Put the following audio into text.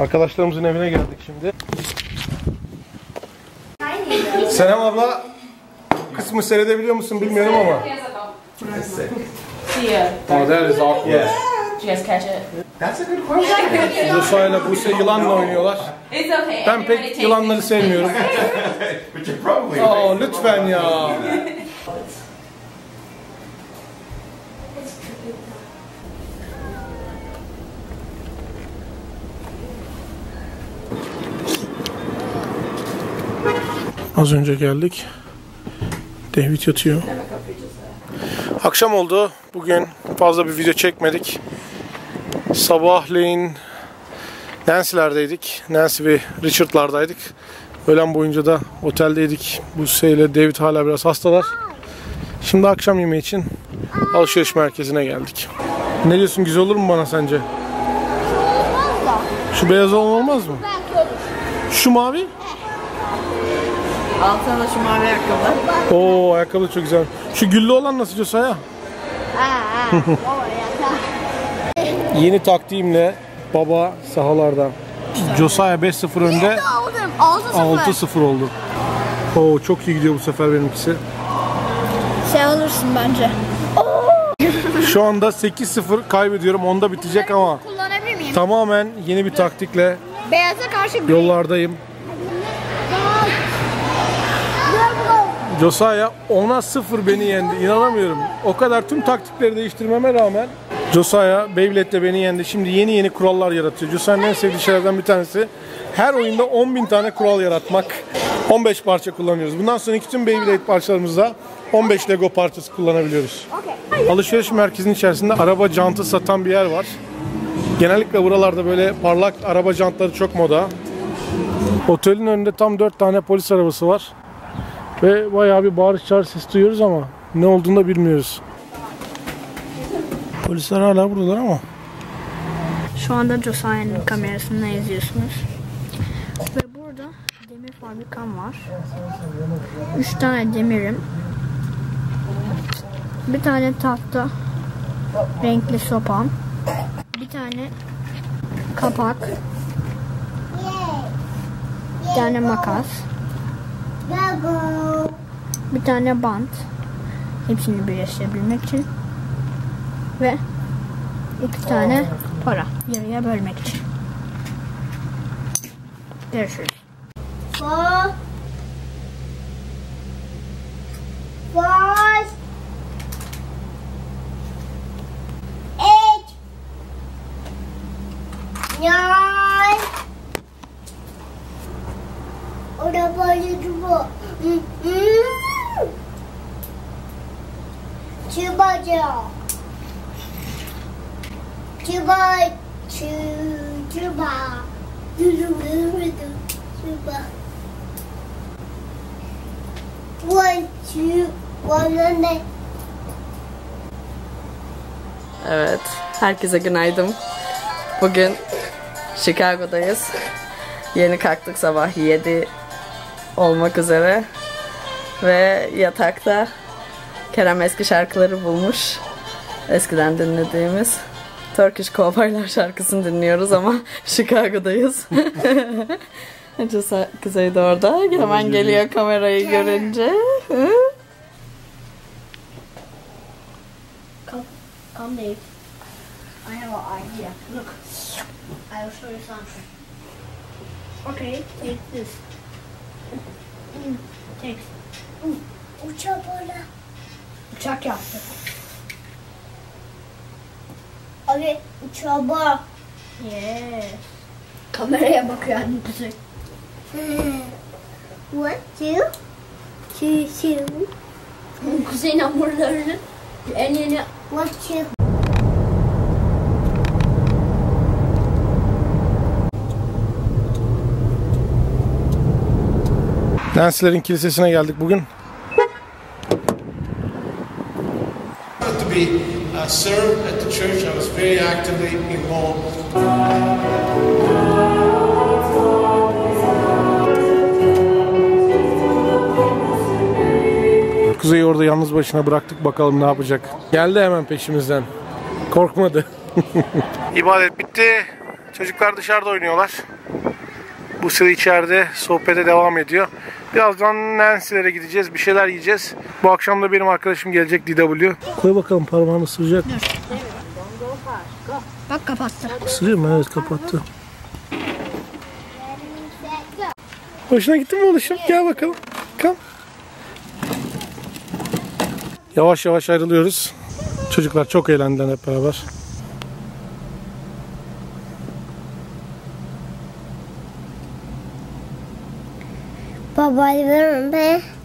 Arkadaşlarımızın evine geldik şimdi. Selam abla. Kısmı seyredebiliyor musun bilmiyorum ama. Yeah. Oh, that is awkward. Did you guys catch it? That's a good question. Musa ile Buse yılanla oynuyorlar. It's okay. Ben pek yılanları sevmiyorum. but you're probably Aa lütfen ya. Az önce geldik. David yatıyor. Akşam oldu. Bugün fazla bir video çekmedik. Sabahleyin Nancy'lerdeydik. Nancy ve Richard'lardaydık. Öğlen boyunca da oteldeydik. Buse ile David hala biraz hastalar. Şimdi akşam yemeği için alışveriş merkezine geldik. Ne diyorsun güzel olur mu bana sence? Şu beyaz olan olmaz mı? Şu mavi? Altına da şu mavi ayakkabılar. Oo ayakkabı çok güzel. Şu güllü olan nasıl Josiah? Yeni taktiğimle baba sahalarda. Josiah 5-0 önde. Aldım. 6 6-0 oldu. Oo çok iyi gidiyor bu sefer benimkisi. Şey alırsın bence. Şu anda 8-0 kaybediyorum. Onda bitecek ama Kullanabilir miyim? tamamen yeni bir taktikle Beyaza karşı yollardayım. Josiah 10'a 0 beni yendi. İnanamıyorum. O kadar tüm taktikleri değiştirmeme rağmen Josiah Beyblade'de beni yendi. Şimdi yeni yeni kurallar yaratıyor. Josiah'ın en sevdiği şeylerden bir tanesi her oyunda 10.000 tane kural yaratmak. 15 parça kullanıyoruz. Bundan sonraki tüm Beyblade parçalarımızda 15 Lego parçası kullanabiliyoruz. Alışveriş merkezinin içerisinde araba jantı satan bir yer var. Genellikle buralarda böyle parlak araba jantları çok moda. Otelin önünde tam 4 tane polis arabası var. Ve bayağı bir bağırış çağrış sesi duyuyoruz ama ne olduğunu da bilmiyoruz. Polisler hala buradalar ama. Şu anda Josiah'ın kamerasını izliyorsunuz. Ve burada demir fabrikam var. 3 tane demirim. Bir tane tahta renkli sopam. Bir tane kapak. Bir tane makas. Bir tane bant. Hepsini birleştirebilmek için. Ve iki tane para yarıya bölmek için. Görüşürüz. Four. Five. Eight. Coba. Cu- Coba. Dulu dulu Coba. One. Evet. Herkese günaydın. Bugün Chicago'dayız. Yeni kalktık sabah 7 olmak üzere. Ve yatakta Kerem eski şarkıları bulmuş. Eskiden dinlediğimiz. Turkish Cowboylar şarkısını dinliyoruz ama Chicago'dayız. Kuzey de orada. Hemen geliyor kamerayı görünce. Come, Dave. I have an idea. Look, I will show you something. Okay, take this. Take. Uçak orada. Uçak yaptık. Abi uçağa bak. Yes. Kameraya bakıyor anne kızı. One, two, two, two. Kuzey'in hamurlarını en yeni One, two. Nancy'lerin kilisesine geldik bugün. to be uh, served at the church. I was very actively involved. Kuzey'i orada yalnız başına bıraktık bakalım ne yapacak. Geldi hemen peşimizden. Korkmadı. İbadet bitti. Çocuklar dışarıda oynuyorlar. Bu sıra içeride sohbete devam ediyor. Birazdan Nancy'lere gideceğiz. Bir şeyler yiyeceğiz. Bu akşam da benim arkadaşım gelecek DW. Koy bakalım parmağını ısıracak. Bak kapattı. Isırıyor mu? Evet kapattı. Hoşuna gitti mi oğlum? Gel bakalım. Kam. Yavaş yavaş ayrılıyoruz. Çocuklar çok eğlendiler hep beraber. Babayla be.